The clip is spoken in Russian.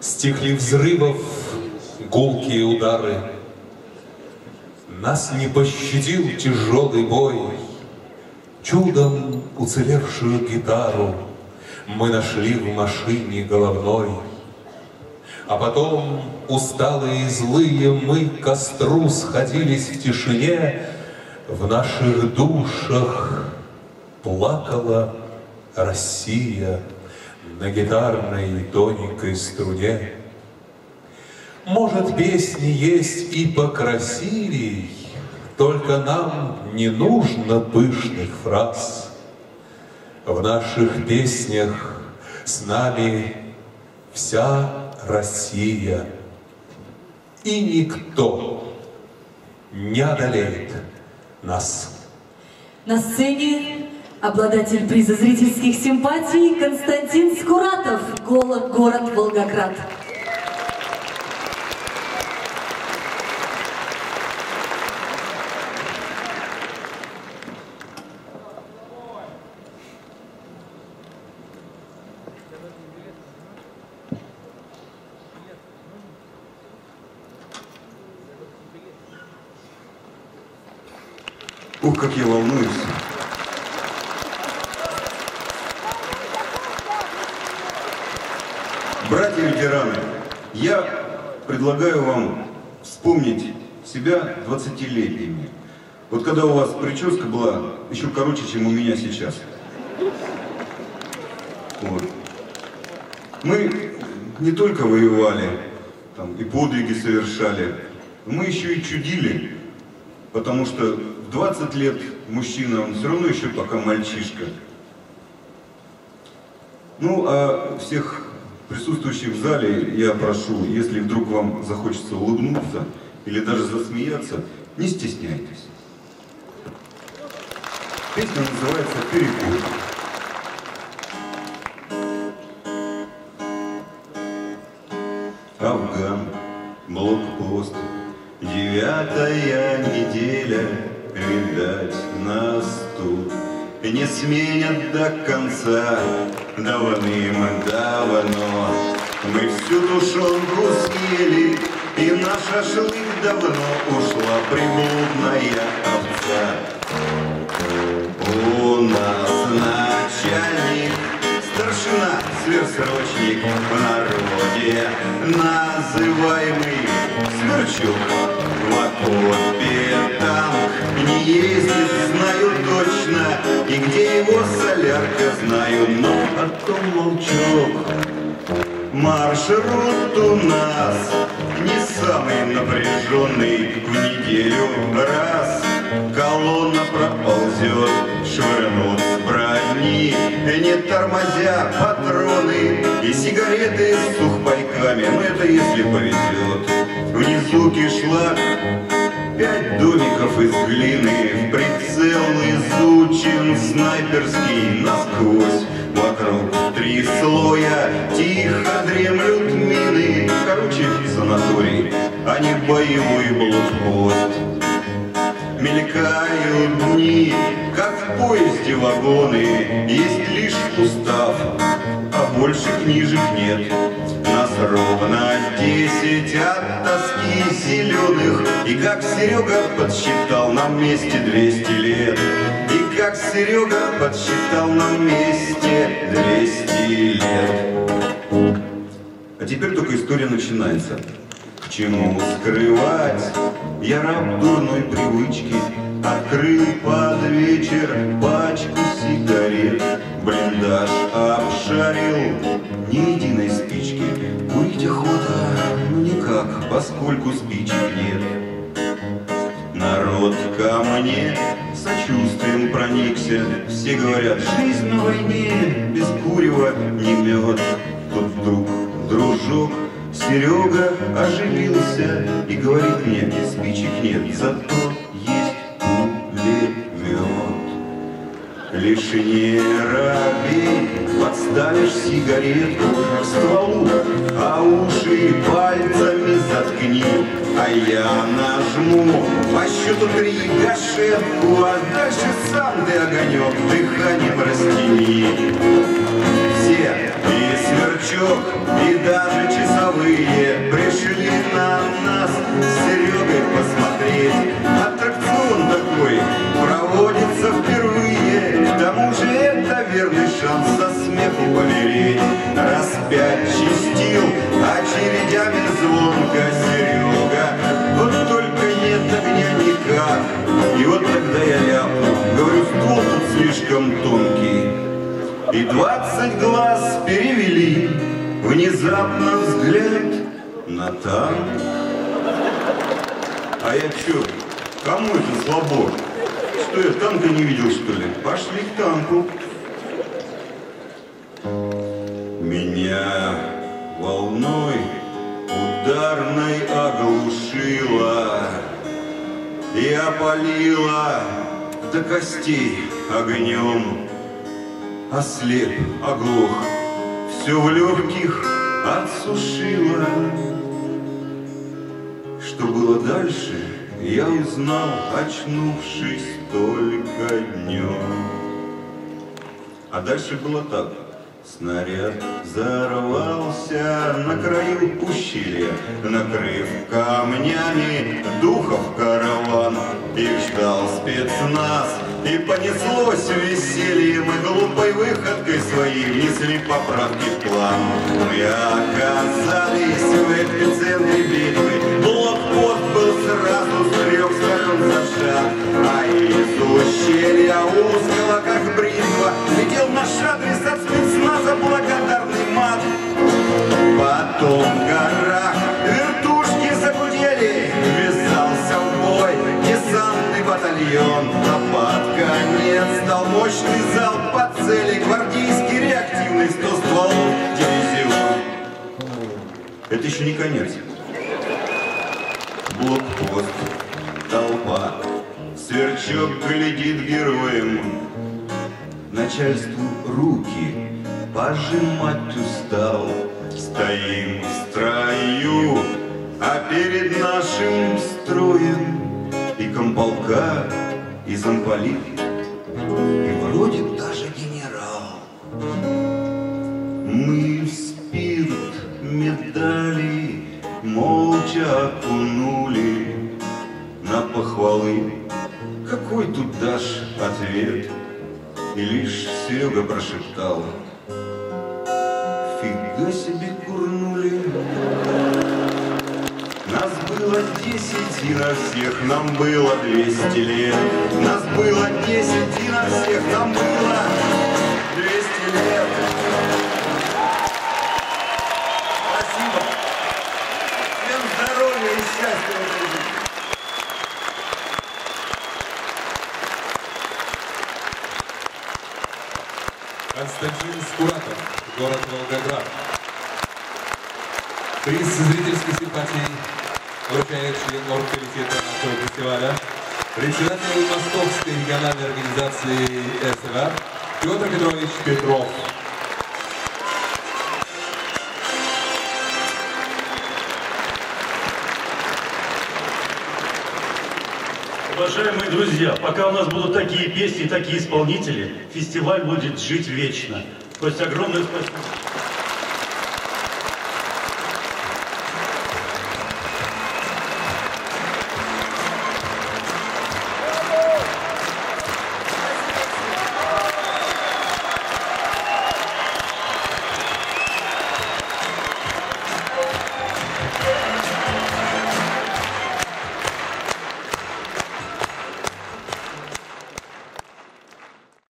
Стихли взрывов гулкие удары. Нас не пощадил тяжелый бой. Чудом уцелевшую гитару Мы нашли в машине головной. А потом, усталые и злые, мы к костру сходились в тишине, В наших душах плакала Россия на гитарной тоненькой струне. Может, песни есть и покрасивей, Только нам не нужно пышных фраз. В наших песнях с нами вся Россия, И никто не одолеет нас. На сцене обладатель приза зрительских симпатий Константин Скуратов, город, город Волгоград. Ух, как я волнуюсь. Братья-ветераны, я предлагаю вам вспомнить себя 20-летними. Вот когда у вас прическа была еще короче, чем у меня сейчас. Вот. Мы не только воевали, там, и подвиги совершали, мы еще и чудили, потому что в 20 лет мужчина, он все равно еще пока мальчишка. Ну, а всех присутствующих в зале я прошу, если вдруг вам захочется улыбнуться или даже засмеяться, не стесняйтесь. Песня называется «Перекур». Афган, блокпост, девятая неделя, видать, нас тут не сменят до конца, давным-давно. Мы всю душонку съели, и на шашлык давно ушла приблудная овца. У нас начальник, старшина, сверхсрочник в народе, называемый Сверчук. В окопе там не ездит, знаю точно, и где его солярка знаю, но потом молчок. Маршрут у нас не самый напряженный в неделю раз. Колонна проползет, швырнут с брони, не тормозя патроны и сигареты с сухпайками, но это если повезет. Внизу кишлак, пять домиков из глины, в прицел изучен снайперский насквозь. Вокруг три слоя, тихо дремлют мины, короче, санаторий, а не боевой блокпост. Мелькают дни, как в поезде вагоны, Есть лишь устав, а больше книжек нет. Ровно десять от тоски зеленых, И как Серега подсчитал нам вместе двести лет, И как Серега подсчитал нам вместе двести лет. А теперь только история начинается. К чему скрывать? Я раб дурной привычки, Открыл под вечер пачку сигарет, Блиндаж обшарил ни единой спички. Курить охота, ну никак, поскольку спичек нет. Народ ко мне сочувствием проникся, Все говорят, жизнь на войне без курева не мед. Тут вдруг дружок Серега оживился и говорит мне, спичек нет, зато есть пулемет. Лишь не робей, подставишь сигаретку к стволу, а уши пальцами заткни, а я нажму по счету три гашетку, а дальше сам ты огонек дыханием растяни. Все, и сверчок, и даже часовой, помереть. Раз пять чистил очередями звонко Серега, вот только нет огня никак. И вот тогда я ляпнул, говорю, ствол тут слишком тонкий. И двадцать глаз перевели внезапно взгляд на танк. А я чё, кому это слабо? Что, я танка не видел, что ли? Пошли к танку. Меня волной ударной оглушила. И опалила до костей огнем Ослеп, оглох, все в легких отсушило Что было дальше, я узнал, очнувшись только днем А дальше было так Снаряд взорвался на краю ущелья, Накрыв камнями духов караван. Их ждал спецназ, и понеслось веселье. Мы глупой выходкой своей внесли поправки в план. Мы оказались в эпицентре битвы. Блокпост был сразу с трех сторон дал мощный залп по цели Гвардейский реактивный сто стволов. Дивизион. Это еще не конец. Блокпост, толпа, сверчок глядит героем, Начальству руки. Пожимать устал. Стоим в строю, а перед нашим строем И комполка, и замполит, вроде даже генерал. Мы в спирт медали молча окунули на похвалы. Какой тут дашь ответ? И лишь Серега прошептал Фига себе курнули было десять и на всех нам было двести лет Нас было десять и на всех нам было двести лет Спасибо Всем здоровья и счастья в жизни. Константин Скуратов, город Волгоград. Приз зрительской симпатии вручает член оргкомитета нашего фестиваля, председатель Московской региональной организации СВР Петр Петрович Петров. Уважаемые друзья, пока у нас будут такие песни, такие исполнители, фестиваль будет жить вечно. То есть огромное спасибо.